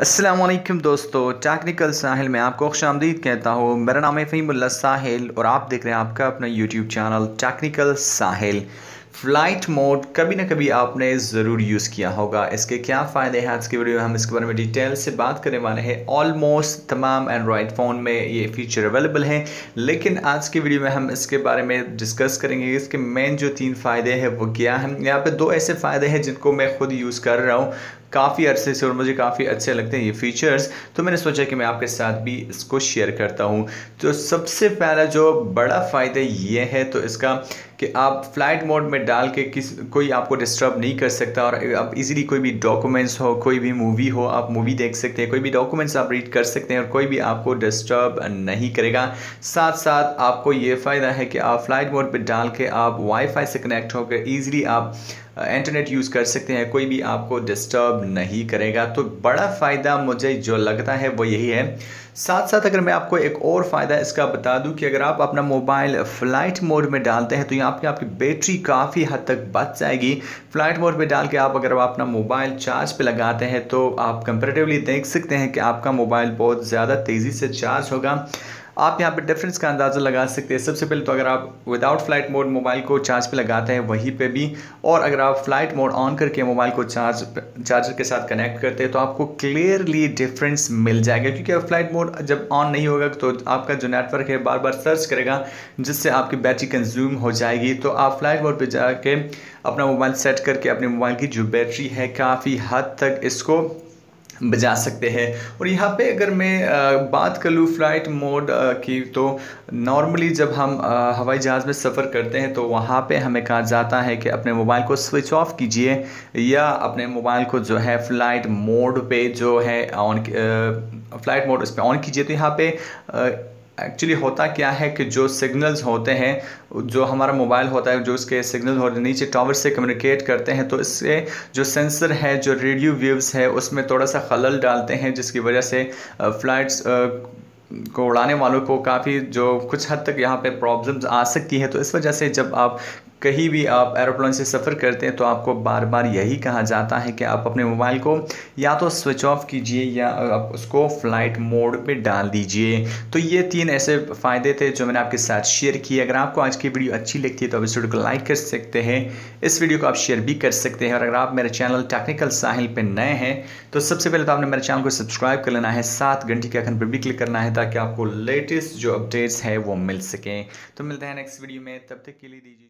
असलम दोस्तों, टेक्निकल साहिल में आपको खुश आमदीद कहता हूँ। मेरा नाम है फ़हीमुल्ला साहिल और आप देख रहे हैं आपका अपना YouTube channel technical Sahil. Flight mode कभी ना कभी आपने ज़रूर यूज़ किया होगा। इसके क्या फ़ायदे हैं? आज की वीडियो हम इसके बारे में डिटेल से बात करने वाले हैं। ऑलमोस्ट तमाम एंड्रॉयड फ़ोन में ये फ़ीचर अवेलेबल हैं। लेकिन आज की वीडियो में हम इसके बारे में डिस्कस करेंगे इसके मेन जो तीन फ़ायदे हैं, वो क्या हैं? यहाँ पे दो ऐसे फ़ायदे हैं जिनको मैं खुद यूज़ कर रहा हूँ। काफ़ी अरसे से और मुझे काफ़ी अच्छे लगते हैं ये फ़ीचर्स तो मैंने सोचा कि मैं आपके साथ भी इसको शेयर करता हूँ। तो सबसे पहला जो बड़ा फ़ायदा ये है तो इसका कि आप फ़्लाइट मोड में डाल के किस, कोई आपको डिस्टर्ब नहीं कर सकता और आप इजीली कोई भी डॉक्यूमेंट्स हो, कोई भी मूवी हो, आप मूवी देख सकते हैं, कोई भी डॉक्यूमेंट्स आप रीड कर सकते हैं और कोई भी आपको डिस्टर्ब नहीं करेगा। साथ साथ आपको ये फ़ायदा है कि आप फ़्लाइट मोड पर डाल के आप वाईफाई से कनेक्ट होकर ईज़िली आप इंटरनेट यूज़ कर सकते हैं, कोई भी आपको डिस्टर्ब नहीं करेगा तो बड़ा फ़ायदा मुझे जो लगता है वो यही है। साथ साथ अगर मैं आपको एक और फ़ायदा इसका बता दूँ कि अगर आप अपना मोबाइल फ़्लाइट मोड में डालते हैं तो यहाँ पे आपकी बैटरी काफ़ी हद तक बच जाएगी। फ़्लाइट मोड में डाल के आप अगर आप अपना मोबाइल चार्ज पे लगाते हैं तो आप कंपेरेटिवली देख सकते हैं कि आपका मोबाइल बहुत ज़्यादा तेज़ी से चार्ज होगा। आप यहाँ पे डिफरेंस का अंदाज़ा लगा सकते हैं। सबसे पहले तो अगर आप विदाउट फ़्लाइट मोड मोबाइल को चार्ज पे लगाते हैं, वहीं पे भी, और अगर आप फ़्लाइट मोड ऑन करके मोबाइल को चार्ज चार्जर के साथ कनेक्ट करते हैं तो आपको क्लियरली डिफरेंस मिल जाएगा। क्योंकि अब फ़्लाइट मोड जब ऑन नहीं होगा तो आपका जो नेटवर्क है बार बार सर्च करेगा, जिससे आपकी बैटरी कंज्यूम हो जाएगी। तो आप फ़्लाइट मोड पर जाके अपना मोबाइल सेट करके अपने मोबाइल की जो बैटरी है, काफ़ी हद तक इसको बजा सकते हैं। और यहाँ पे अगर मैं बात कर लूँ फ़्लाइट मोड की तो नॉर्मली जब हम हवाई जहाज़ में सफ़र करते हैं तो वहाँ पे हमें कहा जाता है कि अपने मोबाइल को स्विच ऑफ़ कीजिए, या अपने मोबाइल को जो है फ़्लाइट मोड पे जो है ऑन फ़्लाइट मोड उस पर ऑन कीजिए। तो यहाँ पे एक्चुअली होता क्या है कि जो सिग्नल्स होते हैं, जो हमारा मोबाइल होता है, जो उसके सिग्नल होते हैं, नीचे टावर से कम्युनिकेट करते हैं तो इससे जो सेंसर है, जो रेडियो वेव्स है, उसमें थोड़ा सा खलल डालते हैं, जिसकी वजह से फ़्लाइट्स को उड़ाने वालों को काफ़ी जो कुछ हद तक यहाँ पे प्रॉब्लम्स आ सकती है। तो इस वजह से जब आप कहीं भी आप एरोप्लेन से सफ़र करते हैं तो आपको बार बार यही कहा जाता है कि आप अपने मोबाइल को या तो स्विच ऑफ़ कीजिए या आप उसको फ़्लाइट मोड पे डाल दीजिए। तो ये तीन ऐसे फ़ायदे थे जो मैंने आपके साथ शेयर किए। अगर आपको आज की वीडियो अच्छी लगती है तो आप इस वीडियो को लाइक कर सकते हैं। इस वीडियो को आप शेयर भी कर सकते हैं। और अगर आप मेरे चैनल टेक्निकल साहिल पर नए हैं तो सबसे पहले तो आपने मेरे चैनल को सब्सक्राइब कर लेना है। सात घंटे के अखन पर भी क्लिक करना है ताकि आपको लेटेस्ट जो अपडेट्स है वो मिल सकें। तो मिलते हैं नेक्स्ट वीडियो में। तब तक के लिए दीजिए